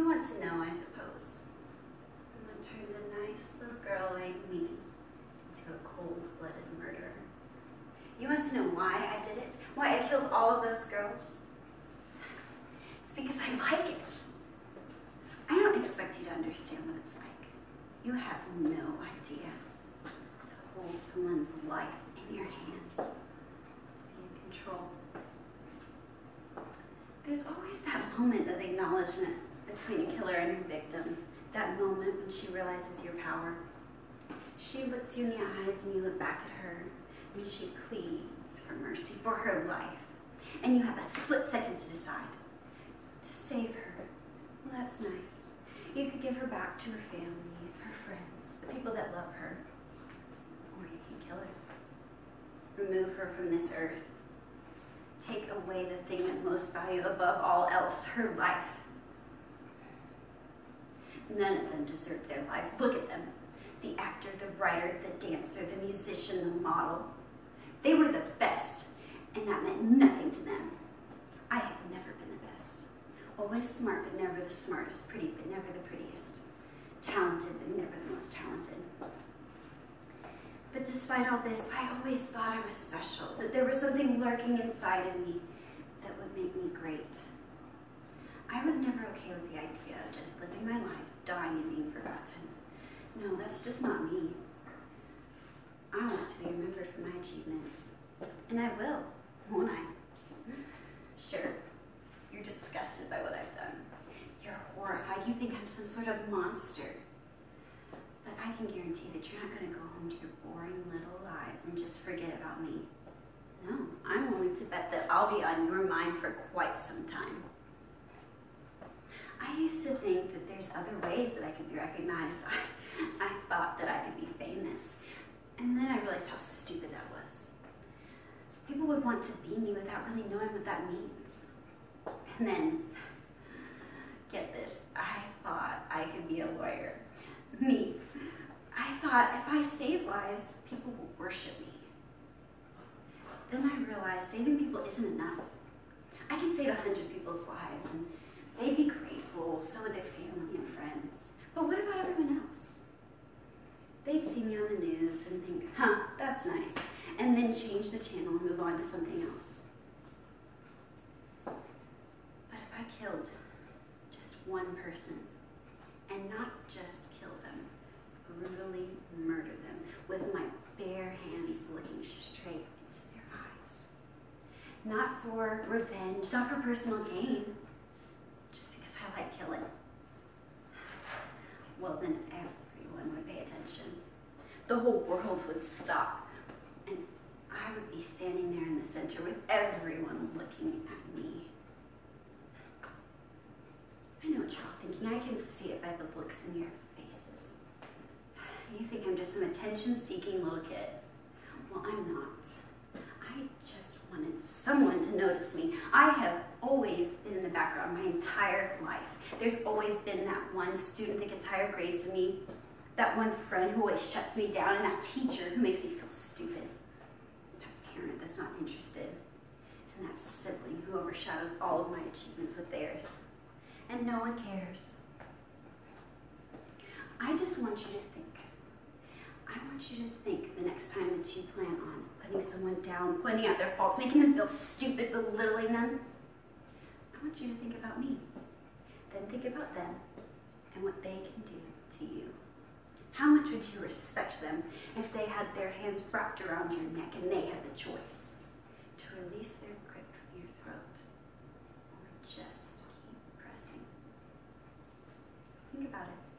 You want to know, I suppose, what turns a nice little girl like me into a cold-blooded murderer. You want to know why I did it? Why I killed all of those girls? It's because I like it. I don't expect you to understand what it's like. You have no idea to hold someone's life in your hands, to be in control. There's always that moment of acknowledgement between a killer and her victim, that moment when she realizes your power. She looks you in the eyes and you look back at her, and she pleads for mercy for her life. And you have a split second to decide to save her. Well, that's nice. You could give her back to her family, her friends, the people that love her. Or you can kill her. Remove her from this earth. Take away the thing that most value above all else, her life. None of them deserve their lives. Look at them. The actor, the writer, the dancer, the musician, the model. They were the best, and that meant nothing to them. I have never been the best. Always smart, but never the smartest. Pretty, but never the prettiest. Talented, but never the most talented. But despite all this, I always thought I was special, that there was something lurking inside of me that would make me great. I was never okay with the idea of just living my dying being forgotten. No, that's just not me. I want to be remembered for my achievements. And I will, won't I? Sure, you're disgusted by what I've done. You're horrified. You think I'm some sort of monster. But I can guarantee that you're not going to go home to your boring little lives and just forget about me. No, I'm willing to bet that I'll be on your mind for quite some time. I used to think that there's other ways that I could be recognized. I, I thought that I could be famous. And then I realized how stupid that was. People would want to be me without really knowing what that means. And then, get this, I thought I could be a lawyer. Me. I thought if I save lives, people will worship me. Then I realized saving people isn't enough. I can save a hundred people's lives and they'd be grateful, so would their family and friends. But what about everyone else? They'd see me on the news and think, huh, that's nice, and then change the channel and move on to something else. But if I killed just one person, and not just kill them, brutally murder them with my bare hands looking straight into their eyes. Not for revenge, not for personal gain, just because I like killing. Well, then everyone would pay attention. The whole world would stop. And I would be standing there in the center with everyone looking at me. I know what you're thinking. I can see it by the looks in your faces. You think I'm just some attention-seeking little kid. Well, I'm not. I just wanted someone to notice me. I have always been in the background my entire life. There's always been that one student that gets higher grades than me, that one friend who always shuts me down, and that teacher who makes me feel stupid, that parent that's not interested, and that sibling who overshadows all of my achievements with theirs. And no one cares. I just want you to think. I want you to think the next time that you plan on putting someone down, pointing out their faults, making them feel stupid, belittling them. I want you to think about me. Then think about them and what they can do to you. Would you respect them if they had their hands wrapped around your neck and they had the choice to release their grip from your throat or just keep pressing? Think about it.